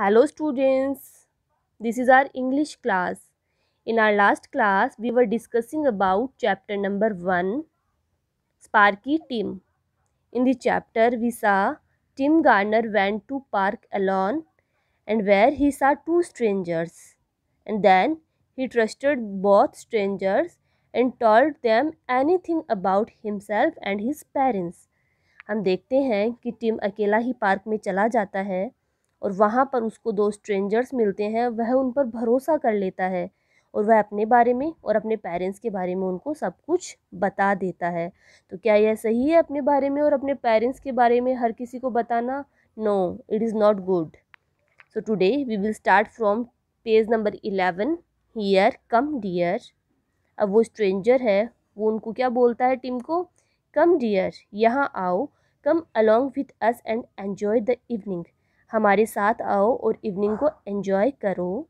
Hello students, this is our English class. In our last class, we were discussing about chapter number 1, Sparky Tim. In the chapter, we saw Tim Garner went to park alone and where he saw two strangers. And then he trusted both strangers and told them anything about himself and his parents. हम देखते हैं कि Tim अकेला ही park में चला जाता है और वहाँ पर उसको दो स्ट्रेंजर्स मिलते हैं, वह उन पर भरोसा कर लेता है और वह अपने बारे में और अपने पेरेंट्स के बारे में उनको सब कुछ बता देता है। तो क्या यह सही है अपने बारे में और अपने पेरेंट्स के बारे में हर किसी को बताना? No it is not good so today we will start from page number eleven here come dear अब वो स्ट्रेंजर है, वो उनको क्या बोलता है टिम को? कम डियर यहाँ आओ। Come along with us and enjoy the evening हमारे साथ आओ और इवनिंग को एंजॉय करो।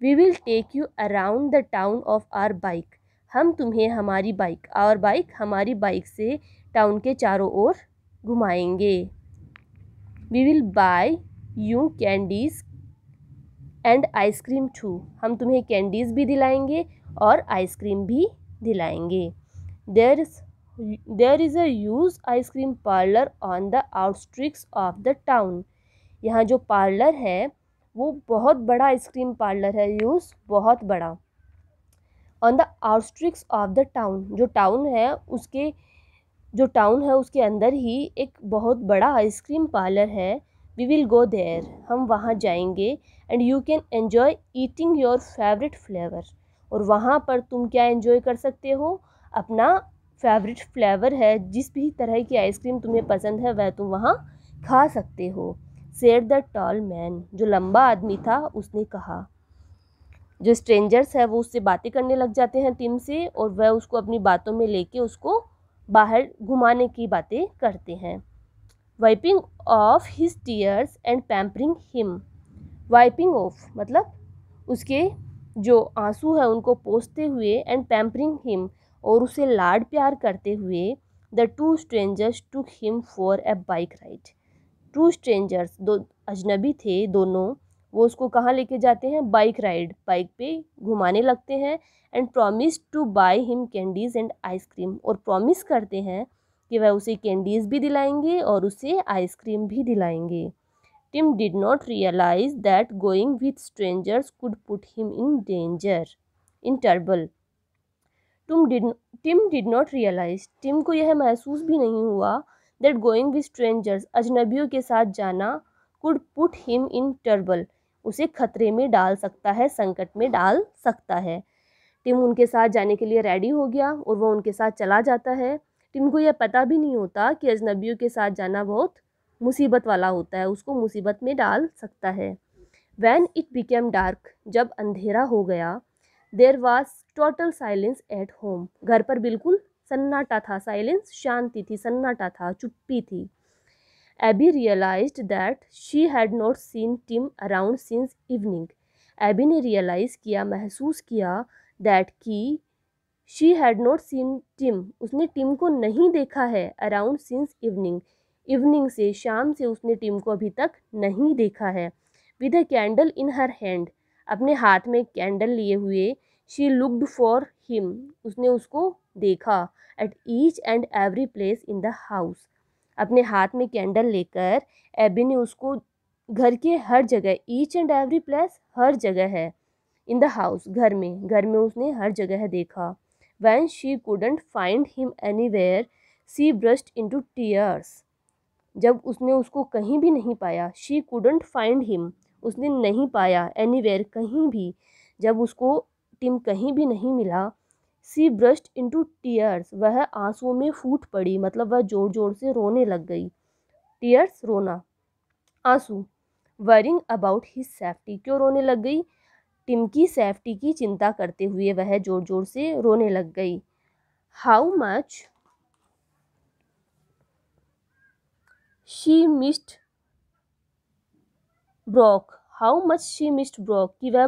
We will take you around the town of our bike हम तुम्हें हमारी बाइक और बाइक हमारी बाइक से टाउन के चारों ओर घुमाएँगे। We will buy you candies and ice cream too हम तुम्हें कैंडीज़ भी दिलाएँगे और आइसक्रीम भी दिलाएँगे। There is there is a huge ice cream parlour on the outskirts of the town यहाँ जो पार्लर है, वो बहुत बड़ा आइसक्रीम पार्लर है, यूज़ बहुत बड़ा। On the outskirts of the town जो टाउन है, उसके, जो टाउन है, उसके अंदर ही एक बहुत बड़ा आइसक्रीम पार्लर है। वी विल गो देयर हम वहाँ जाएँगे। And you can enjoy eating your favourite flavour और वहाँ पर तुम क्या एंजॉय कर सकते हो? अपना फेवरेट फ्लेवर है, जिस भी तरह की आइसक्रीम तुम्हें पसंद है, वह तुम वहाँ खा सकते हो। सेड द टॉल मैन, जो लंबा आदमी था, उसने कहा, जो स्ट्रेंजर्स है, वो उससे बातें करने लग जाते हैं टिम से और वह उसको अपनी बातों में लेके उसको बाहर घुमाने की बातें करते हैं। Wiping off his tears and pampering him wiping off मतलब उसके जो आँसू है, उनको पोसते हुए एंड पैम्परिंग हिम और उसे लाड प्यार करते हुए the two strangers to him for a bike ride two strangers, दो अजनबी थे दोनों, वो उसको कहाँ लेके जाते हैं? बाइक राइड, बाइक पे घुमाने लगते हैं and promise to buy him candies and ice cream और प्रॉमिस करते हैं कि वह उसे कैंडीज़ भी दिलाएँगे और उसे आइसक्रीम भी दिलाएँगे। Tim did not realise that going with strangers could put him in danger in trouble did Tim did not realise Tim को यह महसूस भी नहीं हुआ दैट गोइंग विद स्ट्रेंजर्स अजनबियों के साथ जाना could put him in trouble उसे खतरे में डाल सकता है, संकट में डाल सकता है। टिम उनके साथ जाने के लिए रेडी हो गया और वह उनके साथ चला जाता है। टिम को यह पता भी नहीं होता कि अजनबियों के साथ जाना बहुत मुसीबत वाला होता है, उसको मुसीबत में डाल सकता है। वैन इट बिकेम डार्क जब अंधेरा हो गया there was total silence at home घर पर बिल्कुल सन्नाटा था साइलेंस शांति थी, सन्नाटा था, चुप्पी थी। Abby realise that she had not seen Tim around since evening Abby ने रियलाइज़ किया, महसूस किया दैट कि she had not seen Tim उसने टिम को नहीं देखा है अराउंड सिंस इवनिंग इवनिंग से शाम से उसने टिम को अभी तक नहीं देखा है। With a candle in her hand अपने हाथ में कैंडल लिए हुए शी लुकड फॉर हिम उसने उसको देखा at each and every place in the house अपने हाथ में कैंडल लेकर एबी ने उसको घर के हर जगह ईच एंड एवरी प्लेस हर जगह है इन द हाउस घर में घर में उसने हर जगह देखा. When she couldn't find him anywhere she burst into tears जब उसने उसको कहीं भी नहीं पाया शी कूडेंट फाइंड हिम उसने नहीं पाया एनी वेयर कहीं भी. जब उसको टिम कहीं भी नहीं मिला सी ब्रस्ट इंटू टीयर्स। वह आंसुओं में फूट पड़ी मतलब वह ज़ोर ज़ोर से रोने लग गई। टीयर्स, रोना। आँसू। Worrying about his safety. क्यों रोने लग गई? टिम की सेफ्टी की चिंता करते हुए वह ज़ोर ज़ोर से रोने लग गई। How much she missed Brock? How much she missed Brock? कि वह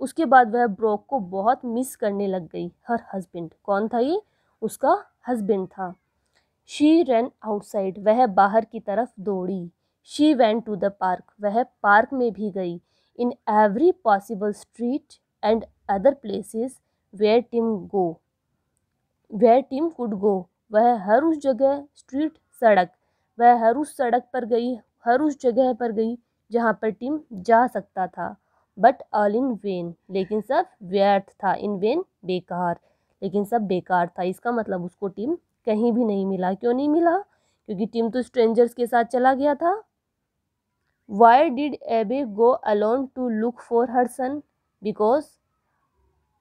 उसके बाद वह ब्रॉक को बहुत मिस करने लग गई, हर हस्बैंड। कौन था ये? उसका हस्बैंड था। शी रन आउटसाइड वह बाहर की तरफ़ दौड़ी। She went to the park वह पार्क में भी गई। In every possible street and other places where Tim go where Tim could go वह हर उस जगह स्ट्रीट सड़क, वह हर उस सड़क पर गई, हर उस जगह पर गई जहाँ पर टीम जा सकता था। बट ऑल इन वेन लेकिन सब व्यर्थ था। इन वेन बेकार। लेकिन सब बेकार था। इसका मतलब उसको टीम कहीं भी नहीं मिला। क्यों नहीं मिला? क्योंकि टीम तो स्ट्रेंजर्स के साथ चला गया था। Why did Abby go alone to look for her son because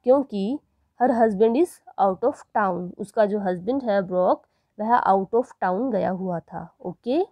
क्योंकि her husband is out of town उसका जो हस्बैंड है ब्रॉक वह आउट ऑफ़ टाउन गया हुआ था। Okay okay?